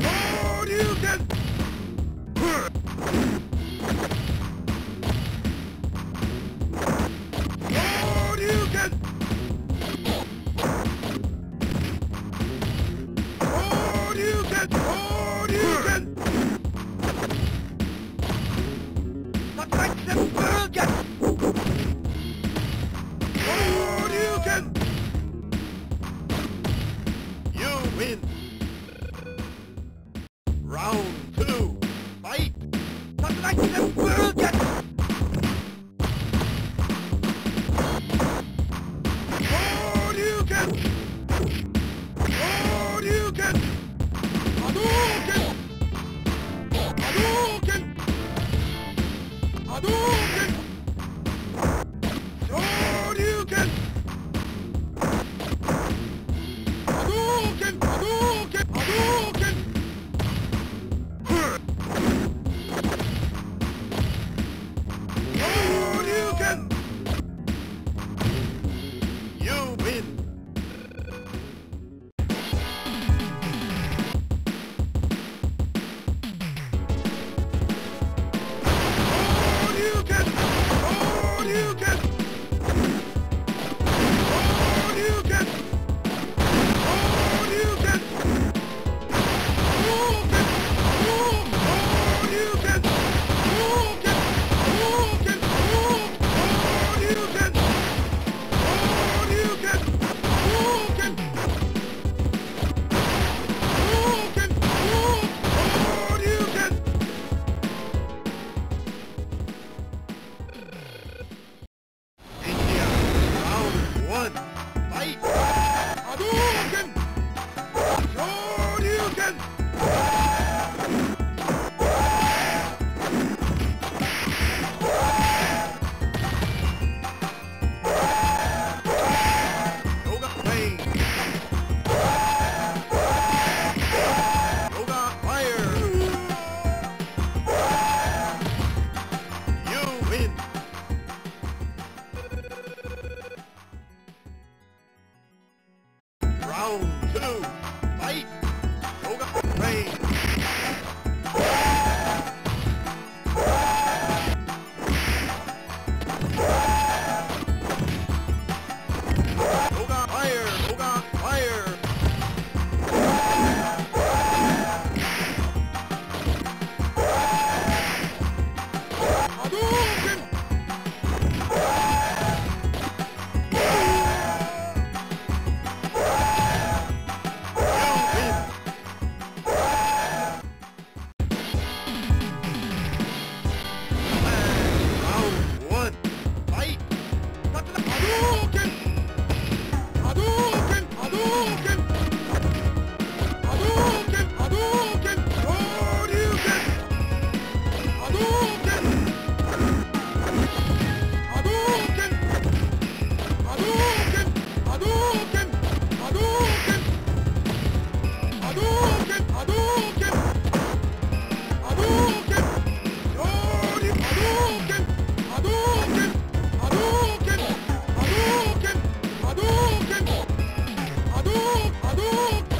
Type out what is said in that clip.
Oh, you get あれ